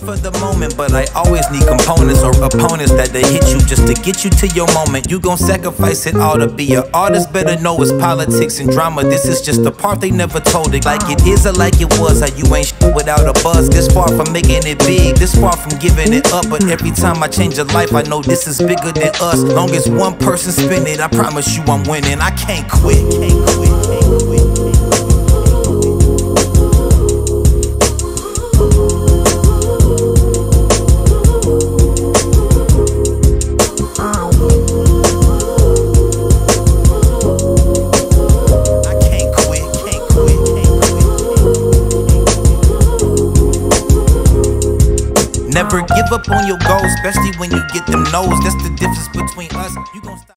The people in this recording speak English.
for the moment, but I always need components or opponents that they hit you just to get you to your moment. You gon' sacrifice it all to be an artist. Better know it's politics and drama. This is just the part they never told it. Like it is or like it was. How you ain't without a buzz. This far from making it big, this far from giving it up. But every time I change a life, I know this is bigger than us. Long as one person spin it, I promise you I'm winning. I can't quit. Can't quit. Never give up on your goals, especially when you get them no's. That's the difference between us. You gon' stop.